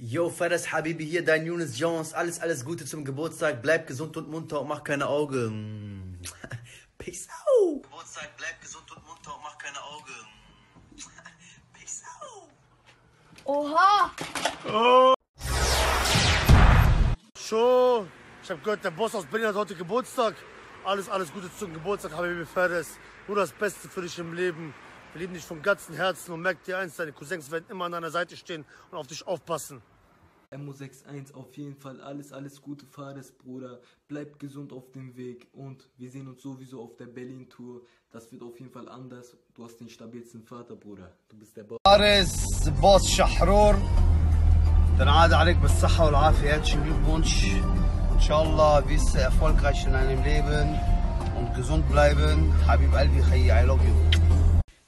Yo, Fadas Habibi, hier dein Yunus Jones. Alles, alles Gute zum Geburtstag. Bleib gesund und munter und mach keine Augen. Peace out. Geburtstag, bleib gesund und munter und mach keine Augen. Peace out. Oha! Schon. Ich hab gehört, der Boss aus Berlin hat heute Geburtstag. Alles, alles Gute zum Geburtstag, Habibi Ferres. Nur das Beste für dich im Leben. Wir lieben dich von ganzem Herzen und merk dir eins, deine Cousins werden immer an deiner Seite stehen und auf dich aufpassen. Mo61 auf jeden Fall alles, alles Gute Fares, Bruder. Bleib gesund auf dem Weg und wir sehen uns sowieso auf der Berlin-Tour. Das wird auf jeden Fall anders. Du hast den stabilsten Vater, Bruder. Du bist der Boss. فارس بوس شحرور تنعاد عليك بالصحة والعافية herzlichen Glückwunsch Inshallah wirst du erfolgreich in deinem Leben und gesund bleiben Habib Albi Khayi, I love you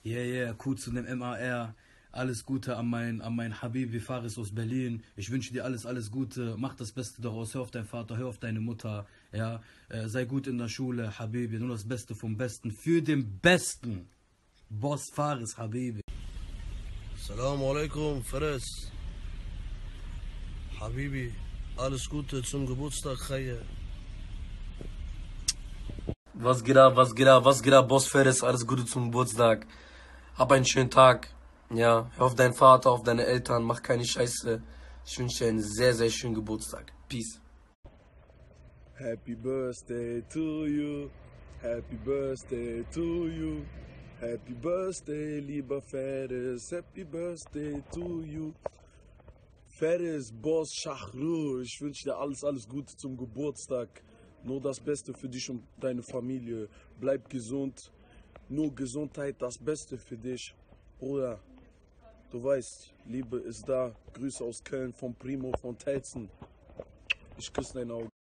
Yeah, yeah, cool zu dem MAR. Alles Gute an mein, an mein Habibi Faris aus Berlin. Ich wünsche dir alles, alles Gute. Mach das Beste daraus. Hör auf deinen Vater, hör auf deine Mutter. Ja, äh, sei gut in der Schule, Habibi. Nur das Beste vom Besten. Für den Besten. Boss Faris, Habibi. Assalamu alaikum, Fares. Habibi, alles Gute zum Geburtstag, Khaye. Was geht ab, was geht ab, was geht ab, Boss Ferris, alles Gute zum Geburtstag. Hab einen schönen Tag. Ja, hör auf deinen Vater, auf deine Eltern, mach keine Scheiße. Ich wünsche dir einen sehr, sehr schönen Geburtstag. Peace. Happy birthday to you. Happy birthday to you. Happy birthday, lieber Ferris. Happy birthday to you. Ferris, Boss Shahrur, ich wünsche dir alles, alles Gute zum Geburtstag. Nur das Beste für dich und deine Familie. Bleib gesund. Nur Gesundheit, das Beste für dich. Bruder, du weißt, Liebe ist da. Grüße aus Köln von Primo von Telzen. Ich küsse deine Augen.